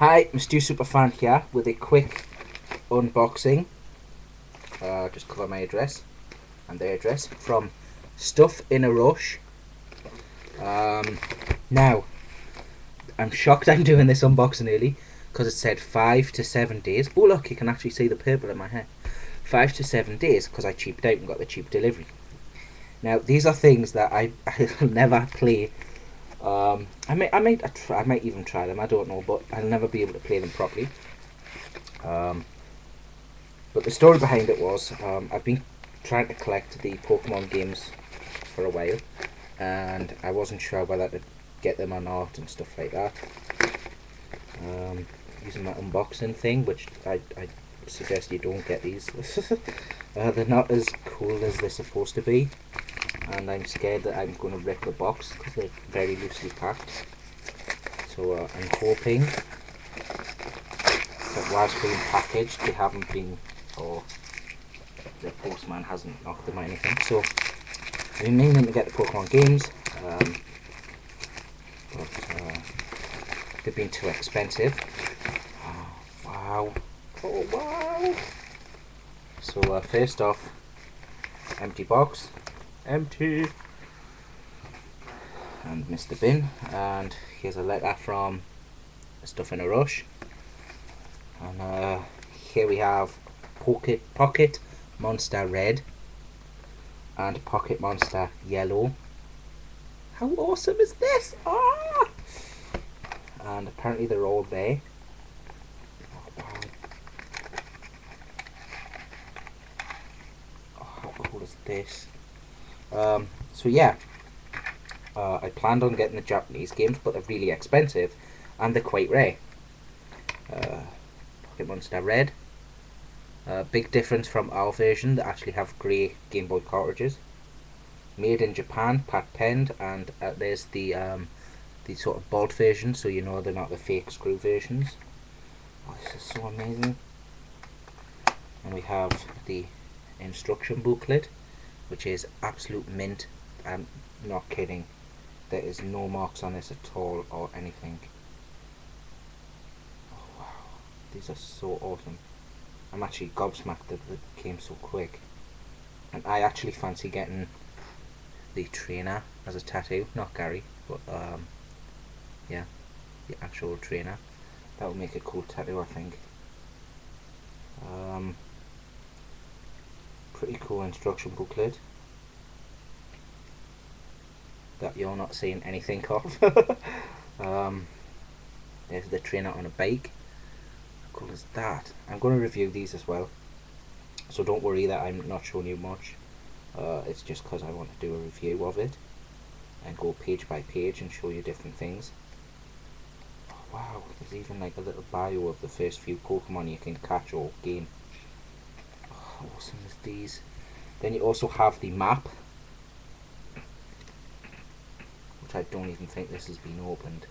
Hi, Mr. Superfan here with a quick unboxing. Uh, just cover my address and their address from Stuff in a Rush. Um, now, I'm shocked I'm doing this unboxing early because it said five to seven days. Oh look, you can actually see the purple in my hair. Five to seven days because I cheaped out and got the cheap delivery. Now these are things that I I'll never play. Um, I may I might I, might even try them. I don't know, but I'll never be able to play them properly. Um, but the story behind it was um, I've been trying to collect the Pokemon games for a while, and I wasn't sure whether to get them or not and stuff like that. Um, using my unboxing thing, which I, I suggest you don't get these. uh, they're not as cool as they're supposed to be, and I'm scared that I'm going to rip the box because they're very loosely packed. So uh, I'm hoping that whilst being packaged, they haven't been, or the postman hasn't knocked them or anything. So been meaning to get the Pokemon games. Um, but uh, they've been too expensive. Oh, wow. Oh, wow. So, uh, first off, empty box. Empty. And Mr. Bin. And here's a letter from Stuff in a Rush. And uh, here we have Pocket, Pocket Monster Red and Pocket Monster Yellow. How awesome is this? Ah! And apparently they're all there. Oh, how cool is this? Um, so yeah, uh, I planned on getting the Japanese games, but they're really expensive, and they're quite rare. Uh, Pocket Monster Red. Uh, big difference from our version that actually have grey Game Boy cartridges. Made in Japan, pack penned, and uh, there's the um, the sort of bolt version, so you know they're not the fake screw versions. Oh, this is so amazing. And we have the instruction booklet, which is absolute mint. I'm not kidding. There is no marks on this at all or anything. Oh wow, these are so awesome. I'm actually gobsmacked that it came so quick. And I actually fancy getting the trainer as a tattoo, not Gary, but um, yeah, the actual trainer. That would make a cool tattoo, I think. Um, pretty cool instruction booklet that you're not seeing anything of. um, there's the trainer on a bike. How cool is that? I'm going to review these as well. So don't worry that I'm not showing you much. Uh, it's just because I want to do a review of it and go page by page and show you different things. Oh, wow, there's even like a little bio of the first few Pokemon you can catch or gain. Awesome is these? Then you also have the map, which I don't even think this has been opened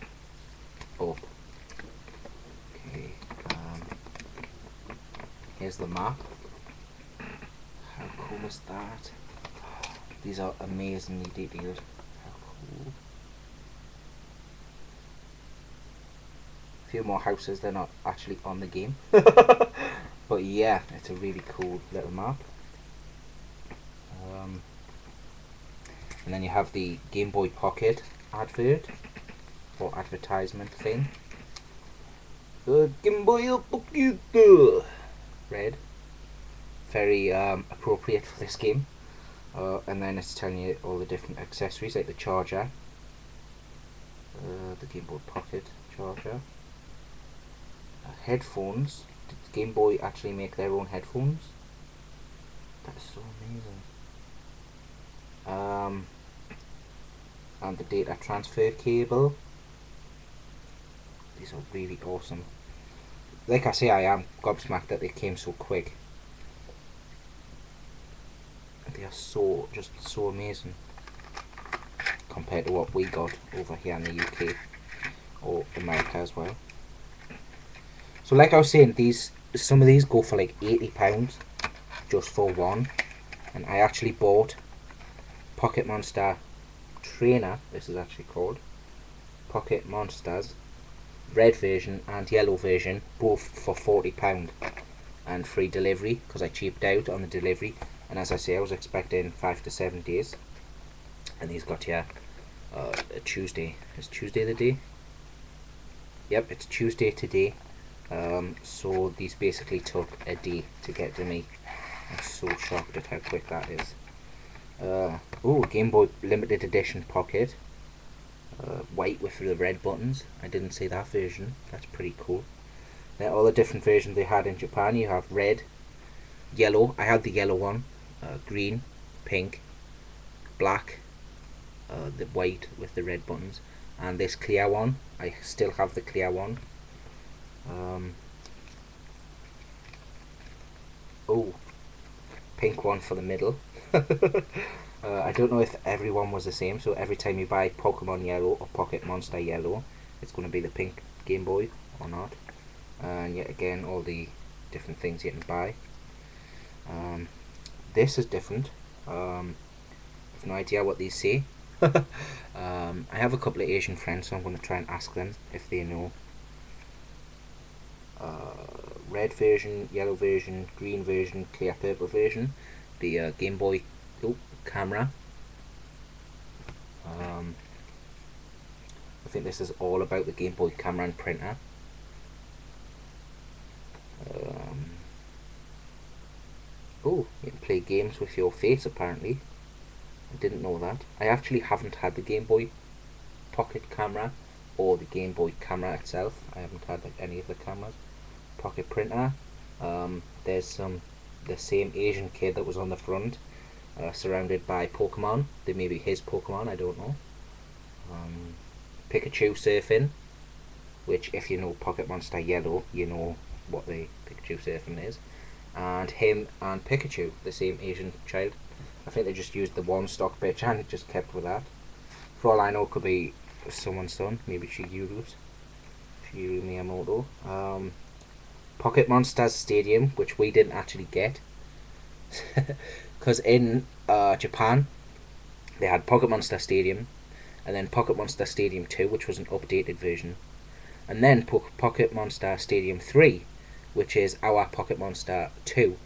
up. Okay, um, here's the map. How cool is that? These are amazingly detailed. How cool. A few more houses, they're not actually on the game. but yeah, it's a really cool little map. Um, and then you have the Game Boy Pocket advert or advertisement thing. The Game Boy Pocket red. Very um, appropriate for this game. Uh, and then it's telling you all the different accessories like the charger, uh, the Game Boy Pocket charger, uh, headphones. Did Game Boy actually make their own headphones? That is so amazing. Um, and the data transfer cable. These are really awesome. Like I say, I am gobsmacked that they came so quick they are so just so amazing compared to what we got over here in the UK or America as well. So like I was saying, these some of these go for like eighty pounds just for one, and I actually bought Pocket Monster Trainer. This is actually called Pocket Monsters red version and yellow version, both for £40 and free delivery because I cheaped out on the delivery. And as I say, I was expecting five to seven days, and these got here uh, Tuesday. Is Tuesday the day? Yep, it's Tuesday today. Um, so these basically took a day to get to me. I'm so shocked at how quick that is. Uh, oh, Game Boy limited edition pocket. Uh, white with the red buttons. I didn't see that version. That's pretty cool. Now all the different versions they had in Japan. You have red, yellow. I had the yellow one. Uh, green, pink, black, uh, the white with the red buttons, and this clear one. I still have the clear one. Um, oh, pink one for the middle. uh, I don't know if everyone was the same, so every time you buy Pokemon Yellow or Pocket Monster Yellow, it's going to be the pink Game Boy or not. And yet again, all the different things you can buy. Um, this is different. Um, I have no idea what these say. um, I have a couple of Asian friends, so I'm going to try and ask them if they know. Uh, red version, yellow version, green version, clear purple version, the uh, Game Boy oh, camera. Um, I think this is all about the Game Boy camera and printer. Um, oh, you can play games with your face apparently. I didn't know that. I actually haven't had the Game Boy Pocket camera or the Game Boy camera itself. I haven't had like any of the cameras. Pocket printer. Um, there's some the same Asian kid that was on the front, uh, surrounded by Pokemon. They may be his Pokemon. I don't know. Um, Pikachu surfing, which if you know Pocket Monster Yellow, you know what the Pikachu surfing is. And him and Pikachu, the same Asian child. I think they just used the one stock picture and just kept with that. For all I know, could be someone's son, maybe Shigeru's. Shigeru Miyamoto. Um, Pocket Monsters Stadium, which we didn't actually get. Because in uh, Japan, they had Pocket Monster Stadium, and then Pocket Monster Stadium 2, which was an updated version, and then po Pocket Monster Stadium 3, which is our Pocket Monster 2,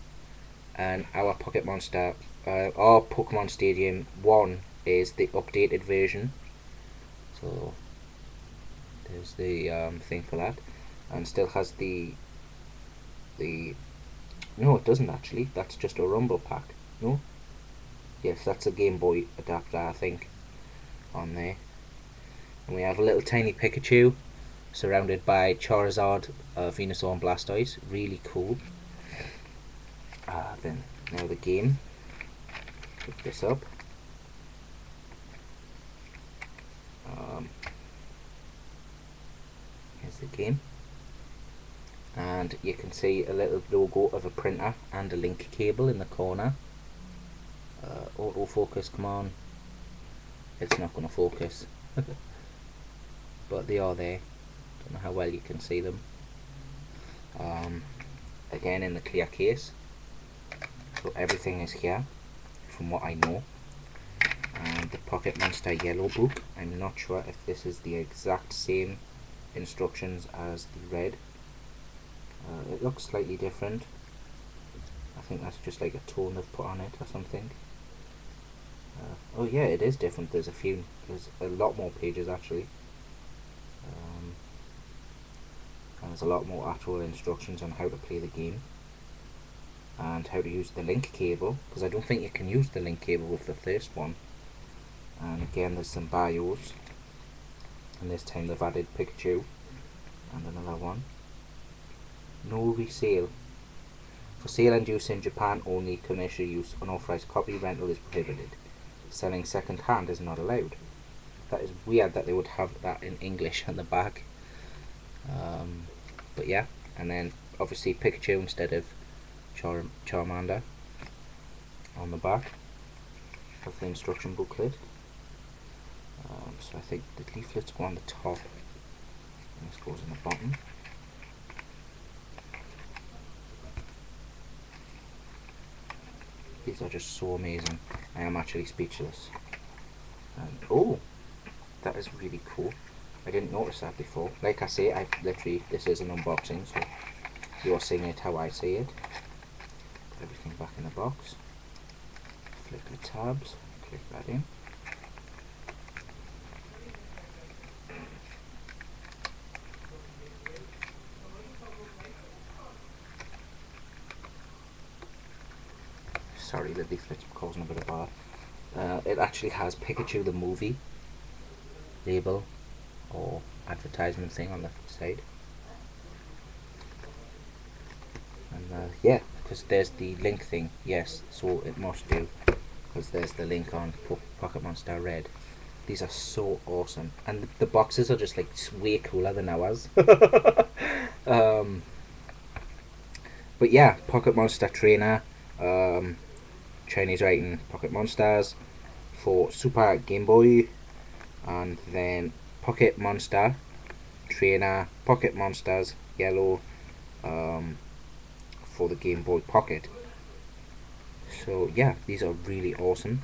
and our Pocket Monster uh, our Pokemon Stadium 1 is the updated version. So there's the um, thing for that. And still has the the no it doesn't actually, that's just a rumble pack. No? Yes, that's a Game Boy adapter I think on there. And we have a little tiny Pikachu surrounded by Charizard, uh, Venusaur and Blastoise. Really cool. Uh, then now the game pick this up. Um, here's the game. And you can see a little logo of a printer and a link cable in the corner. Uh, autofocus, come on. It's not going to focus. but they are there. Don't know how well you can see them. Um, again in the clear case. So everything is here from what I know. And the Pocket Monster Yellow book, I'm not sure if this is the exact same instructions as the red. Uh, it looks slightly different. I think that's just like a tone they've put on it or something. Uh, oh yeah, it is different. There's a few, there's a lot more pages actually. Um, and there's a lot more actual instructions on how to play the game and how to use the link cable because I don't think you can use the link cable with the first one and again there's some bios and this time they've added Pikachu and another one no resale for sale and use in Japan only commercial use unauthorized copy rental is prohibited. Selling second hand is not allowed. That is weird that they would have that in English on the back. Um, but yeah and then obviously Pikachu instead of Char Charmander on the back. Of the instruction booklet. Um, so I think the leaflets go on the top and this goes on the bottom. These are just so amazing. I am actually speechless. Oh, that is really cool. I didn't notice that before. Like I say, I literally this is an unboxing, so you're seeing it how I see it. Put everything back in the box. Flip the tabs, click that in. Sorry, the leaflet's causing a bit of bar. Uh, it actually has Pikachu the movie label or advertisement thing on the side. And uh, yeah, because there's the link thing, yes, so it must do. Because there's the link on po Pocket Monster Red. These are so awesome. And the, the boxes are just like way cooler than ours. um, but yeah, Pocket Monster Trainer, um, Chinese writing Pocket Monsters for Super Game Boy, and then Pocket Monster Trainer, Pocket Monsters Yellow um, for the Game Boy Pocket. So yeah, these are really awesome,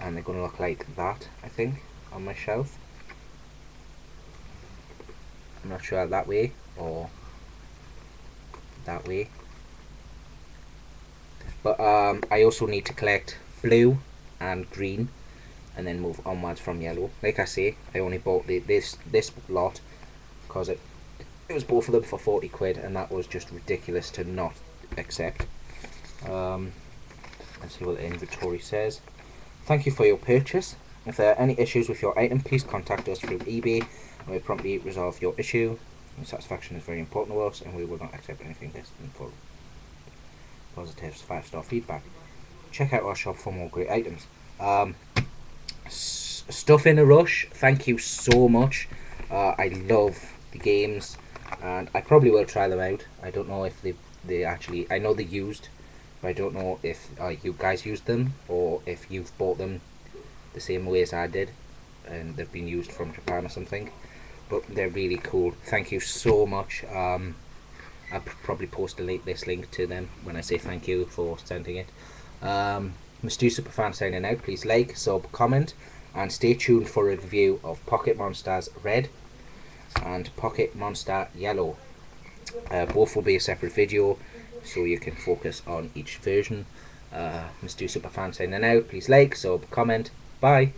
and they're to look like that, I think, on my shelf. I'm not sure that way or that way. But um, I also need to collect blue and green and then move onwards from yellow. Like I say, I only bought the, this this lot because it it was both of them for 40 quid and that was just ridiculous to not accept. Um, let's see what the inventory says. Thank you for your purchase. If there are any issues with your item, please contact us through eBay and we'll promptly resolve your issue. Satisfaction is very important to us and we will not accept anything less than full positive 5 star feedback. Check out our shop for more great items. Um, stuff in a rush. Thank you so much. Uh, i love the games and i probably will try them out. I don't know if they they actually i know they used but i don't know if uh, you guys used them or if you've bought them the same way as i did and they've been used from japan or something but they're really cool. Thank you so much. Um, i'll probably post a link this link to them when i say thank you for sending it um, Mr. Superfan signing out. Please like, sub, comment, and stay tuned for a review of Pocket Monsters Red and Pocket Monster Yellow. Uh, both will be a separate video, so you can focus on each version. Uh, Mr. Superfan signing out. Please like, sub, comment. Bye.